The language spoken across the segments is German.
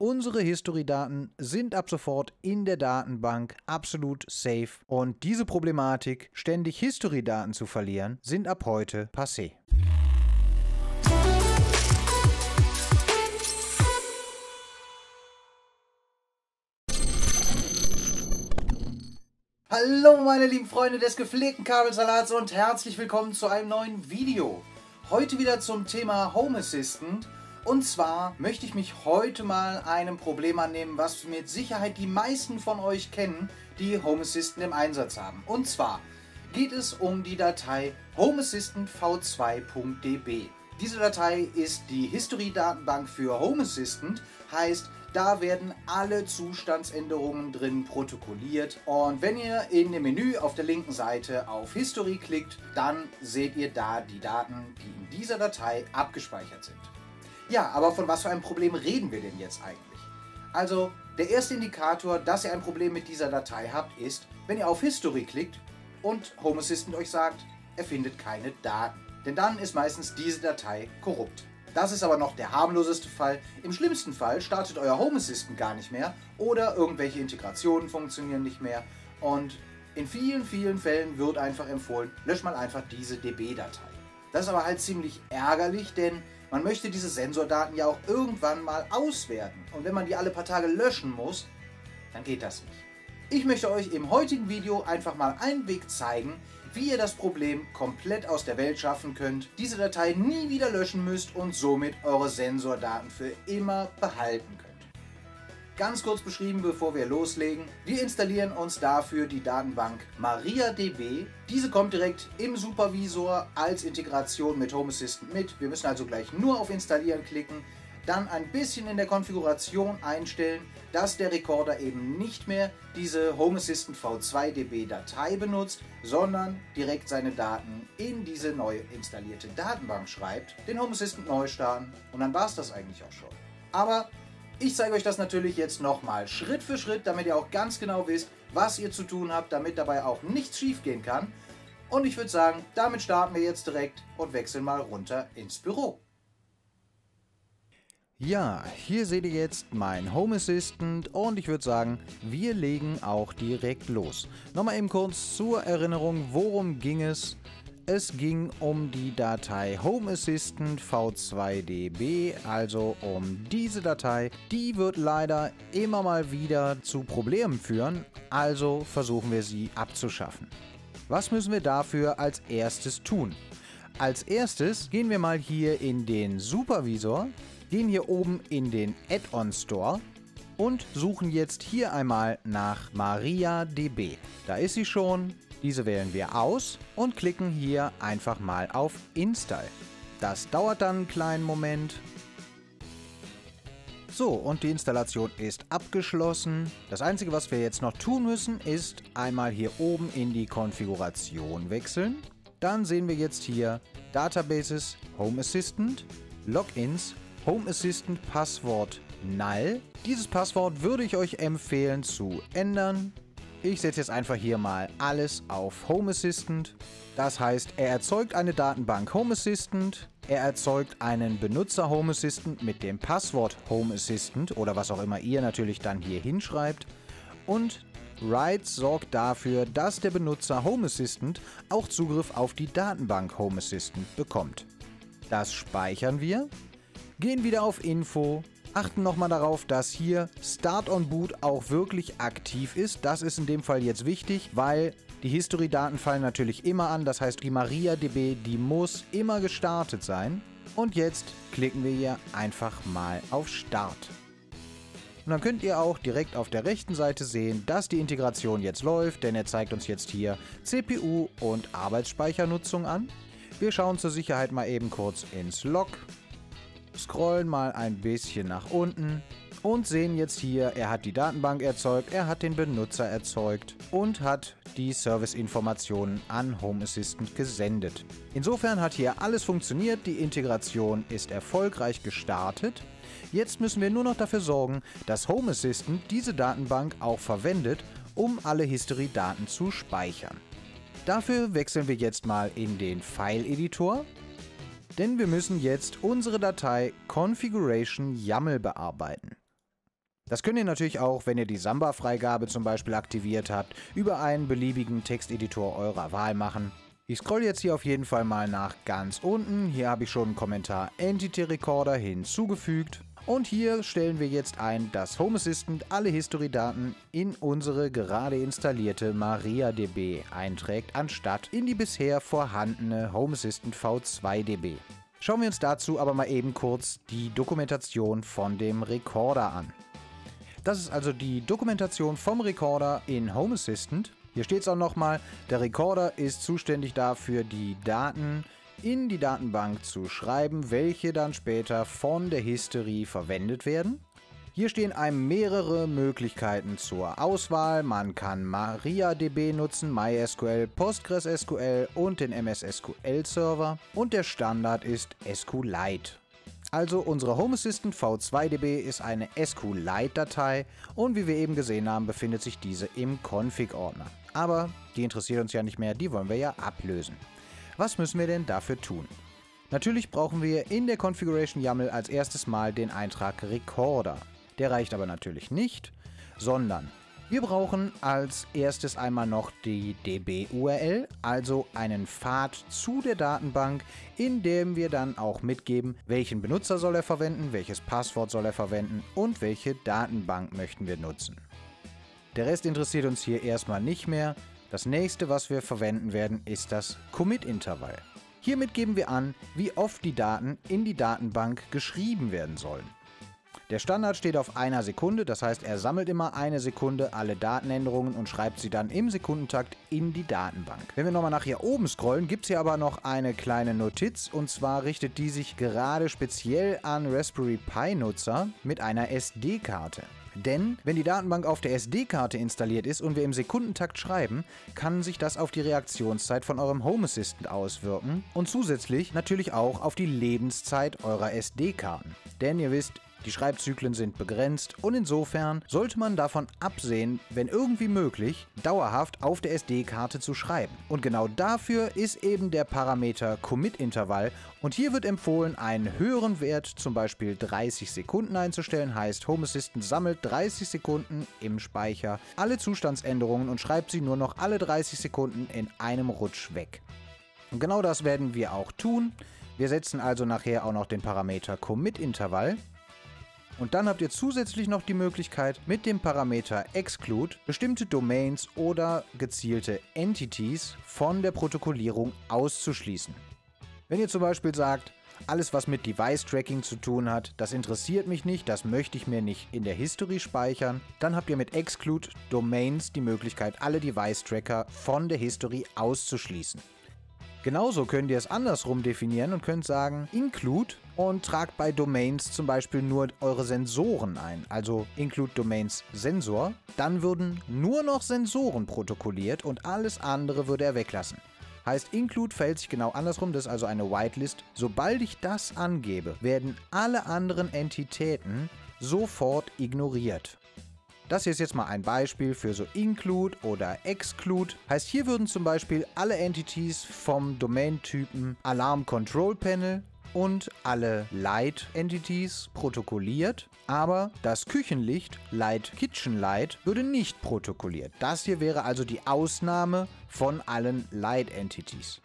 Unsere History-Daten sind ab sofort in der Datenbank absolut safe und diese Problematik, ständig History-Daten zu verlieren, sind ab heute passé. Hallo meine lieben Freunde des gepflegten Kabelsalats und herzlich willkommen zu einem neuen Video. Heute wieder zum Thema Home Assistant und zwar möchte ich mich heute mal einem Problem annehmen, was mit Sicherheit die meisten von euch kennen, die Home Assistant im Einsatz haben. Und zwar geht es um die Datei homeassistant-v2.db. Diese Datei ist die History-Datenbank für Home Assistant, heißt, da werden alle Zustandsänderungen drin protokolliert. Und wenn ihr in dem Menü auf der linken Seite auf History klickt, dann seht ihr da die Daten, die in dieser Datei abgespeichert sind. Ja, aber von was für einem Problem reden wir denn jetzt eigentlich? Also, der erste Indikator, dass ihr ein Problem mit dieser Datei habt, ist, wenn ihr auf History klickt und Home Assistant euch sagt, er findet keine Daten. Denn dann ist meistens diese Datei korrupt. Das ist aber noch der harmloseste Fall. Im schlimmsten Fall startet euer Home Assistant gar nicht mehr oder irgendwelche Integrationen funktionieren nicht mehr. Und in vielen, vielen Fällen wird einfach empfohlen, lösch mal einfach diese DB-Datei. Das ist aber halt ziemlich ärgerlich, denn man möchte diese Sensordaten ja auch irgendwann mal auswerten. Und wenn man die alle paar Tage löschen muss, dann geht das nicht. Ich möchte euch im heutigen Video einfach mal einen Weg zeigen, wie ihr das Problem komplett aus der Welt schaffen könnt, diese Datei nie wieder löschen müsst und somit eure Sensordaten für immer behalten könnt. Ganz kurz beschrieben, bevor wir loslegen. Wir installieren uns dafür die Datenbank MariaDB. Diese kommt direkt im Supervisor als Integration mit Home Assistant mit. Wir müssen also gleich nur auf Installieren klicken, dann ein bisschen in der Konfiguration einstellen, dass der Recorder eben nicht mehr diese Home Assistant V2DB Datei benutzt, sondern direkt seine Daten in diese neu installierte Datenbank schreibt, den Home Assistant neu starten und dann war es das eigentlich auch schon. Aber ich zeige euch das natürlich jetzt nochmal Schritt für Schritt, damit ihr auch ganz genau wisst, was ihr zu tun habt, damit dabei auch nichts schief gehen kann. Und ich würde sagen, damit starten wir jetzt direkt und wechseln mal runter ins Büro. Ja, hier seht ihr jetzt mein Home Assistant und ich würde sagen, wir legen auch direkt los. Nochmal eben kurz zur Erinnerung, worum ging es es ging um die Datei Home Assistant v2db, also um diese Datei. Die wird leider immer mal wieder zu Problemen führen, also versuchen wir sie abzuschaffen. Was müssen wir dafür als erstes tun? Als erstes gehen wir mal hier in den Supervisor, gehen hier oben in den Add-on Store und suchen jetzt hier einmal nach MariaDB. Da ist sie schon, diese wählen wir aus und klicken hier einfach mal auf Install. Das dauert dann einen kleinen Moment. So, und die Installation ist abgeschlossen. Das einzige, was wir jetzt noch tun müssen, ist einmal hier oben in die Konfiguration wechseln. Dann sehen wir jetzt hier Databases, Home Assistant, Logins, Home Assistant Passwort null. Dieses Passwort würde ich euch empfehlen zu ändern. Ich setze jetzt einfach hier mal alles auf Home Assistant. Das heißt, er erzeugt eine Datenbank Home Assistant, er erzeugt einen Benutzer Home Assistant mit dem Passwort Home Assistant oder was auch immer ihr natürlich dann hier hinschreibt und Write sorgt dafür, dass der Benutzer Home Assistant auch Zugriff auf die Datenbank Home Assistant bekommt. Das speichern wir, gehen wieder auf Info, achten nochmal darauf, dass hier Start on Boot auch wirklich aktiv ist. Das ist in dem Fall jetzt wichtig, weil die History-Daten fallen natürlich immer an. Das heißt, die MariaDB, die muss immer gestartet sein. Und jetzt klicken wir hier einfach mal auf Start. Und dann könnt ihr auch direkt auf der rechten Seite sehen, dass die Integration jetzt läuft, denn er zeigt uns jetzt hier CPU und Arbeitsspeichernutzung an. Wir schauen zur Sicherheit mal eben kurz ins Log scrollen mal ein bisschen nach unten und sehen jetzt hier, er hat die Datenbank erzeugt, er hat den Benutzer erzeugt und hat die Serviceinformationen an Home Assistant gesendet. Insofern hat hier alles funktioniert, die Integration ist erfolgreich gestartet. Jetzt müssen wir nur noch dafür sorgen, dass Home Assistant diese Datenbank auch verwendet, um alle History-Daten zu speichern. Dafür wechseln wir jetzt mal in den File-Editor denn wir müssen jetzt unsere Datei configuration YAML bearbeiten. Das könnt ihr natürlich auch, wenn ihr die Samba-Freigabe zum Beispiel aktiviert habt, über einen beliebigen Texteditor eurer Wahl machen. Ich scroll jetzt hier auf jeden Fall mal nach ganz unten. Hier habe ich schon einen Kommentar Entity Recorder hinzugefügt. Und hier stellen wir jetzt ein, dass Home Assistant alle History-Daten in unsere gerade installierte MariaDB einträgt, anstatt in die bisher vorhandene Home Assistant V2DB. Schauen wir uns dazu aber mal eben kurz die Dokumentation von dem Recorder an. Das ist also die Dokumentation vom Recorder in Home Assistant. Hier steht es auch nochmal, der Recorder ist zuständig dafür, die Daten in die Datenbank zu schreiben, welche dann später von der History verwendet werden. Hier stehen einem mehrere Möglichkeiten zur Auswahl. Man kann MariaDB nutzen, MySQL, PostgreSQL und den MS SQL Server. Und der Standard ist SQLite. Also unsere Home Assistant V2DB ist eine SQLite-Datei und wie wir eben gesehen haben, befindet sich diese im Config-Ordner. Aber die interessiert uns ja nicht mehr, die wollen wir ja ablösen. Was müssen wir denn dafür tun? Natürlich brauchen wir in der Configuration YAML als erstes mal den Eintrag Recorder. Der reicht aber natürlich nicht, sondern wir brauchen als erstes einmal noch die DB-URL, also einen Pfad zu der Datenbank, in dem wir dann auch mitgeben, welchen Benutzer soll er verwenden, welches Passwort soll er verwenden und welche Datenbank möchten wir nutzen. Der Rest interessiert uns hier erstmal nicht mehr. Das nächste, was wir verwenden werden, ist das Commit-Intervall. Hiermit geben wir an, wie oft die Daten in die Datenbank geschrieben werden sollen. Der Standard steht auf einer Sekunde, das heißt, er sammelt immer eine Sekunde alle Datenänderungen und schreibt sie dann im Sekundentakt in die Datenbank. Wenn wir nochmal nach hier oben scrollen, gibt es hier aber noch eine kleine Notiz und zwar richtet die sich gerade speziell an Raspberry Pi Nutzer mit einer SD-Karte. Denn wenn die Datenbank auf der SD-Karte installiert ist und wir im Sekundentakt schreiben, kann sich das auf die Reaktionszeit von eurem Home Assistant auswirken und zusätzlich natürlich auch auf die Lebenszeit eurer SD-Karten. Denn ihr wisst, die Schreibzyklen sind begrenzt und insofern sollte man davon absehen, wenn irgendwie möglich, dauerhaft auf der SD-Karte zu schreiben. Und genau dafür ist eben der Parameter Commit-Intervall und hier wird empfohlen, einen höheren Wert, zum Beispiel 30 Sekunden einzustellen, heißt Home Assistant sammelt 30 Sekunden im Speicher alle Zustandsänderungen und schreibt sie nur noch alle 30 Sekunden in einem Rutsch weg. Und genau das werden wir auch tun. Wir setzen also nachher auch noch den Parameter Commit-Intervall und dann habt ihr zusätzlich noch die Möglichkeit, mit dem Parameter exclude bestimmte Domains oder gezielte Entities von der Protokollierung auszuschließen. Wenn ihr zum Beispiel sagt, alles was mit Device Tracking zu tun hat, das interessiert mich nicht, das möchte ich mir nicht in der History speichern, dann habt ihr mit Exclude Domains die Möglichkeit, alle Device Tracker von der History auszuschließen. Genauso könnt ihr es andersrum definieren und könnt sagen include und tragt bei Domains zum Beispiel nur eure Sensoren ein, also include Domains Sensor. Dann würden nur noch Sensoren protokolliert und alles andere würde er weglassen. Heißt, include verhält sich genau andersrum, das ist also eine Whitelist. Sobald ich das angebe, werden alle anderen Entitäten sofort ignoriert. Das hier ist jetzt mal ein Beispiel für so include oder exclude. Heißt, hier würden zum Beispiel alle Entities vom Domain-Typen Alarm Control Panel und alle Light Entities protokolliert, aber das Küchenlicht Light Kitchen Light würde nicht protokolliert. Das hier wäre also die Ausnahme von allen Light Entities.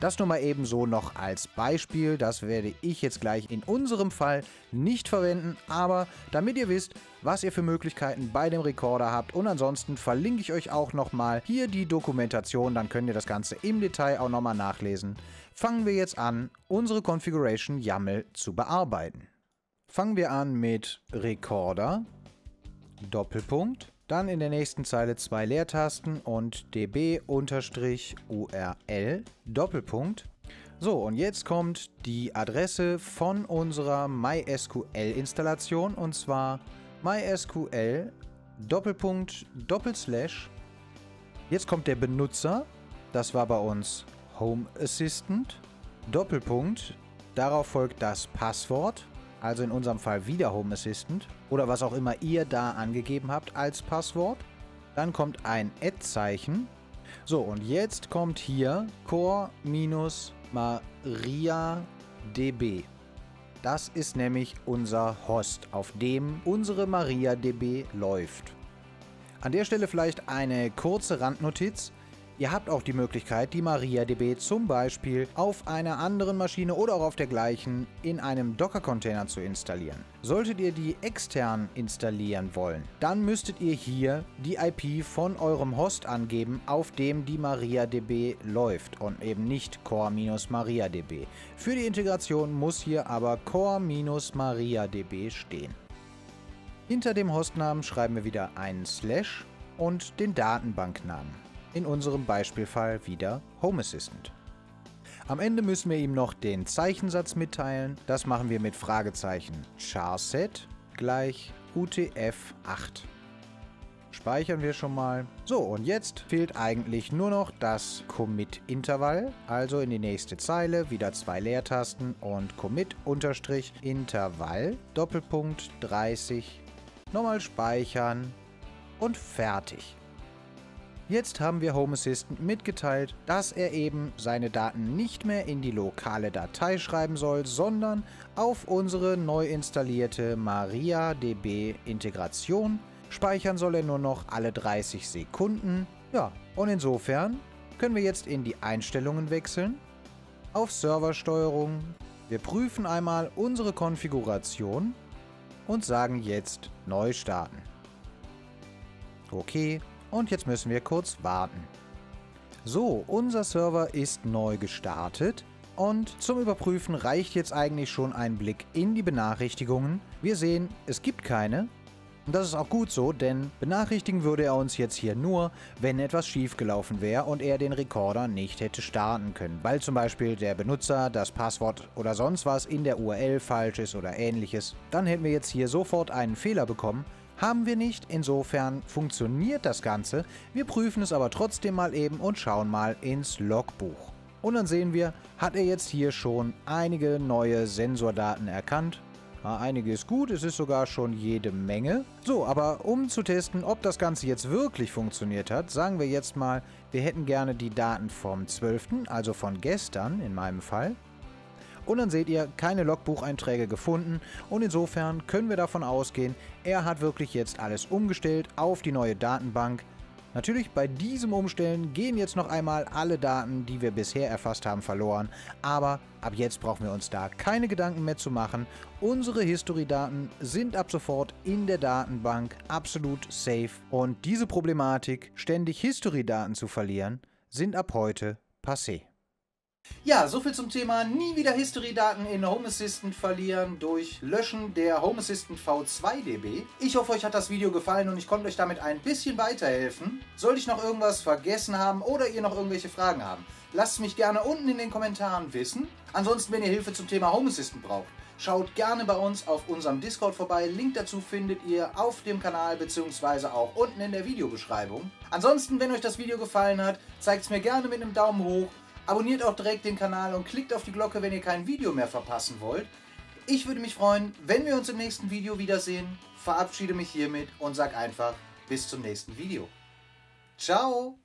Das nur mal eben so noch als Beispiel. Das werde ich jetzt gleich in unserem Fall nicht verwenden, aber damit ihr wisst, was ihr für Möglichkeiten bei dem Recorder habt und ansonsten verlinke ich euch auch nochmal hier die Dokumentation, dann könnt ihr das Ganze im Detail auch nochmal nachlesen. Fangen wir jetzt an, unsere Configuration YAML zu bearbeiten. Fangen wir an mit Recorder, Doppelpunkt, dann in der nächsten Zeile zwei Leertasten und db-url Doppelpunkt. So, und jetzt kommt die Adresse von unserer MySQL-Installation und zwar MySQL Doppelpunkt Doppelslash. Jetzt kommt der Benutzer, das war bei uns Home Assistant, Doppelpunkt, darauf folgt das Passwort also in unserem Fall wieder Home Assistant oder was auch immer ihr da angegeben habt als Passwort. Dann kommt ein Add-Zeichen. So, und jetzt kommt hier core-mariadb. Das ist nämlich unser Host, auf dem unsere MariaDB läuft. An der Stelle vielleicht eine kurze Randnotiz. Ihr habt auch die Möglichkeit, die MariaDB zum Beispiel auf einer anderen Maschine oder auch auf der gleichen in einem Docker-Container zu installieren. Solltet ihr die extern installieren wollen, dann müsstet ihr hier die IP von eurem Host angeben, auf dem die MariaDB läuft und eben nicht core-mariadb. Für die Integration muss hier aber core-mariadb stehen. Hinter dem Hostnamen schreiben wir wieder einen Slash und den Datenbanknamen in unserem Beispielfall wieder Home Assistant. Am Ende müssen wir ihm noch den Zeichensatz mitteilen. Das machen wir mit Fragezeichen charset gleich UTF-8. Speichern wir schon mal. So, und jetzt fehlt eigentlich nur noch das Commit-Intervall. Also in die nächste Zeile wieder zwei Leertasten und Commit-Intervall Doppelpunkt 30. Nochmal speichern und fertig. Jetzt haben wir Home Assistant mitgeteilt, dass er eben seine Daten nicht mehr in die lokale Datei schreiben soll, sondern auf unsere neu installierte MariaDB Integration. Speichern soll er nur noch alle 30 Sekunden. Ja, und insofern können wir jetzt in die Einstellungen wechseln, auf Serversteuerung. Wir prüfen einmal unsere Konfiguration und sagen jetzt Neu starten. Okay, und jetzt müssen wir kurz warten. So, unser Server ist neu gestartet und zum Überprüfen reicht jetzt eigentlich schon ein Blick in die Benachrichtigungen. Wir sehen, es gibt keine. Und das ist auch gut so, denn benachrichtigen würde er uns jetzt hier nur, wenn etwas schiefgelaufen wäre und er den Rekorder nicht hätte starten können, weil zum Beispiel der Benutzer, das Passwort oder sonst was in der URL falsch ist oder ähnliches. Dann hätten wir jetzt hier sofort einen Fehler bekommen haben wir nicht, insofern funktioniert das Ganze. Wir prüfen es aber trotzdem mal eben und schauen mal ins Logbuch. Und dann sehen wir, hat er jetzt hier schon einige neue Sensordaten erkannt. Ja, einige ist gut, es ist sogar schon jede Menge. So, aber um zu testen, ob das Ganze jetzt wirklich funktioniert hat, sagen wir jetzt mal, wir hätten gerne die Daten vom 12., also von gestern in meinem Fall. Und dann seht ihr, keine Logbucheinträge gefunden und insofern können wir davon ausgehen, er hat wirklich jetzt alles umgestellt auf die neue Datenbank. Natürlich bei diesem Umstellen gehen jetzt noch einmal alle Daten, die wir bisher erfasst haben, verloren, aber ab jetzt brauchen wir uns da keine Gedanken mehr zu machen. Unsere History-Daten sind ab sofort in der Datenbank absolut safe und diese Problematik, ständig History-Daten zu verlieren, sind ab heute passé. Ja, soviel zum Thema nie wieder History-Daten in Home Assistant verlieren durch Löschen der Home Assistant V2DB. Ich hoffe, euch hat das Video gefallen und ich konnte euch damit ein bisschen weiterhelfen. Sollte ich noch irgendwas vergessen haben oder ihr noch irgendwelche Fragen haben, lasst mich gerne unten in den Kommentaren wissen. Ansonsten, wenn ihr Hilfe zum Thema Home Assistant braucht, schaut gerne bei uns auf unserem Discord vorbei. Link dazu findet ihr auf dem Kanal bzw. auch unten in der Videobeschreibung. Ansonsten, wenn euch das Video gefallen hat, zeigt es mir gerne mit einem Daumen hoch Abonniert auch direkt den Kanal und klickt auf die Glocke, wenn ihr kein Video mehr verpassen wollt. Ich würde mich freuen, wenn wir uns im nächsten Video wiedersehen. Verabschiede mich hiermit und sag einfach bis zum nächsten Video. Ciao!